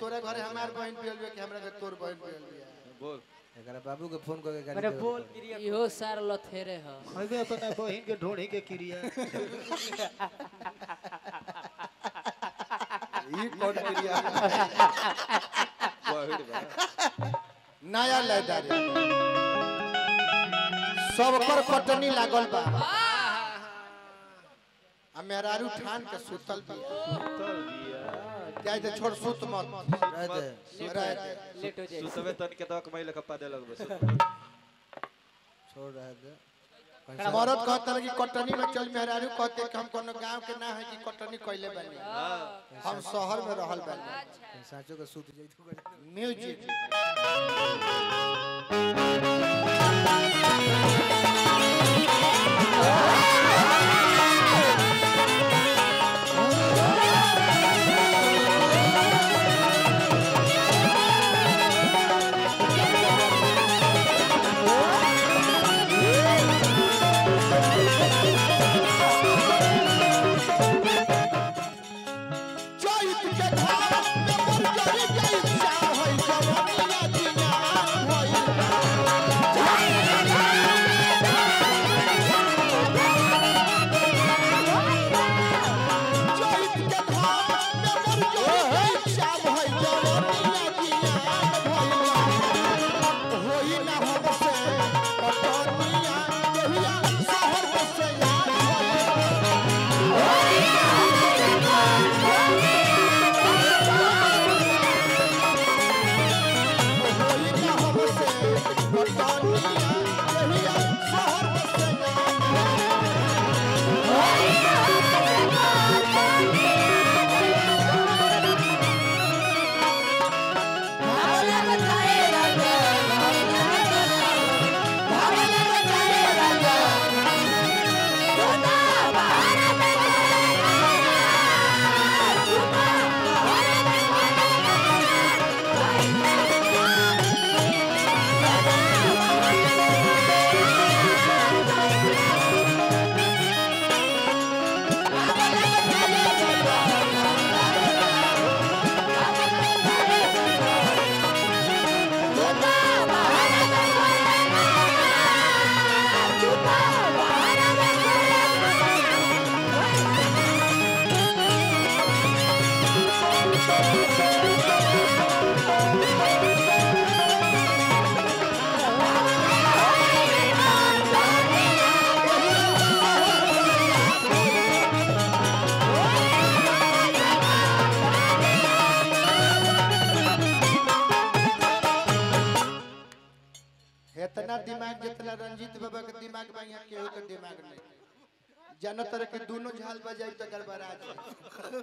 तोरे घरे हमार बहन पियल बे कि हमरा घर तोर बहन पियल बे बोल। एकरा बाबू के फ़ोन करके गाड़ी अरे बोल क्रिया इहो सार लथेरे ह। खइबे तो ना बहिन के ढोढ़ी के क्रिया। ई कौन क्रिया? बहुत बा। नया लैदारी सब पर कटनी लागल बा। आ मेहरारू ठान के सुतल दिया जाय दे छोड़ सुत मत। रह दे। रह दे। लेट हो जाए। सुतबे तन के दक मई लखपा दे लगबे। छोड़ रह दे। मरद कहता कि कटनी में चल मेहरारू कहते कि हम कोनो गाँव के ना है कि कटनी कइले बानी। हम शहर में रहल बानी। साचो के सूत जाई तो म्यूज़िक इतना दिमाग जितना रंजीत बाबा के दिमाग बा यहाँ केहू के दिमाग नहीं। जानो तरह के दोनों झाल बजाई तो गड़बड़ा जाए।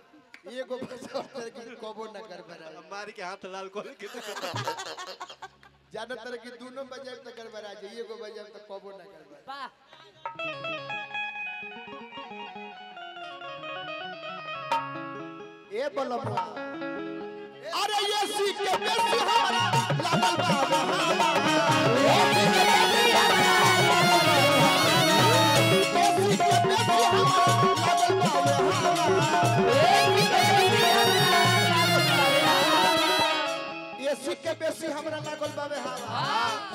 एगो बजाओ तरह के कबो न गड़बड़ा मार के हाथ लाल कर के जानो तरह के दोनों बजाई तो गड़बड़ा जाए एगो बजाई तो कबो न गड़बड़ा वाह। ए बलमवा अरे ये सीख के बेसी हमरा लागल बाबे हवा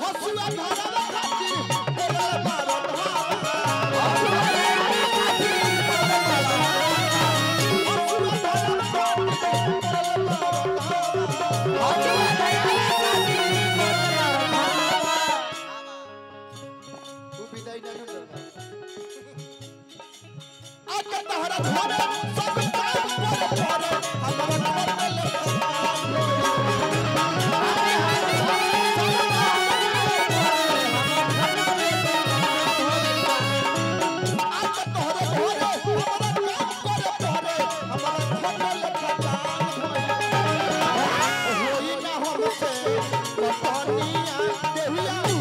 हसुआ धरला खातिर बोलल बारो धावा Yeah.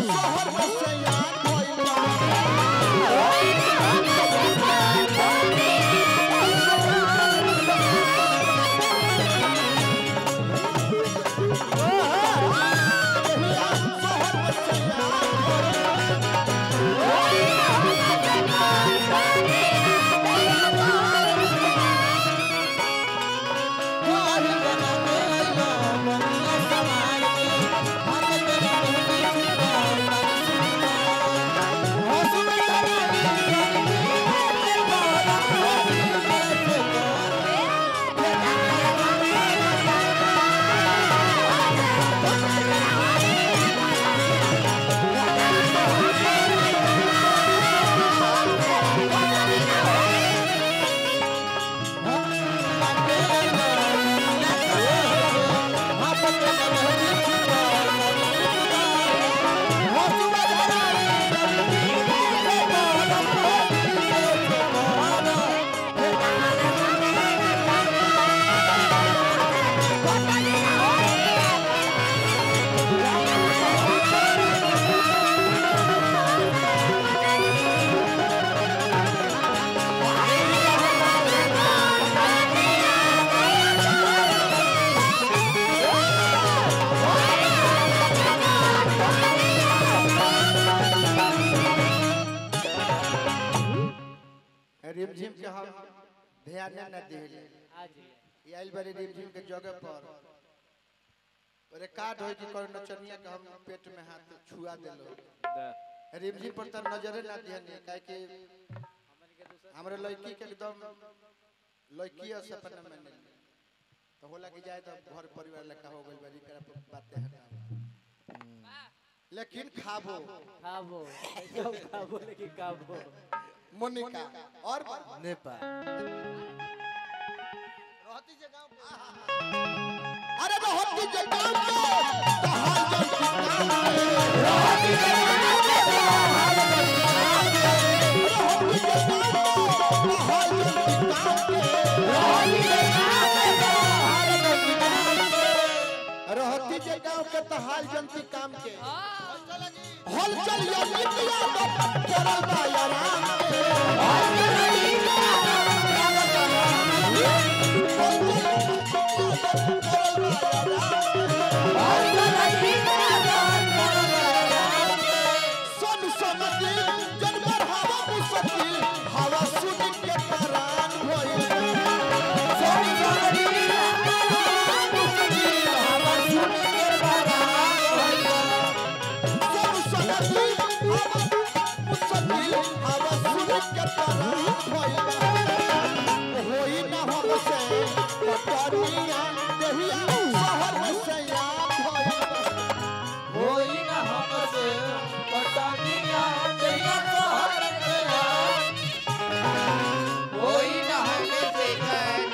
रिमझिम के हम ध्यान न दिले। आज ये आइल बारी रिमझिम के जगह पर। और काट होई कि कौन नचनिया के हम पेट में हाथ छुआ देलो। रिमझिम पर त नजरे ना दिहनी काहे कि हमरे लड़की के एकदम लड़की से अपन में नहीं तो होला कि जाए तो घर परिवार लेखा हो गइल बारी करा बातें हटा लेकिन खाबो। खाबो। खाबो लेकिन खाबो। मोनिका। और नेपाल। अरे रहती जगाओ कहाँ जल रहती जगाओ करत हाल जनती काम के। हाँ। हलचल योगी दिया तो करल बा यारा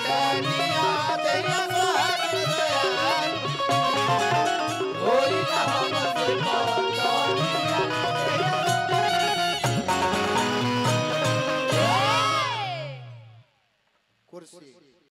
Buen día, te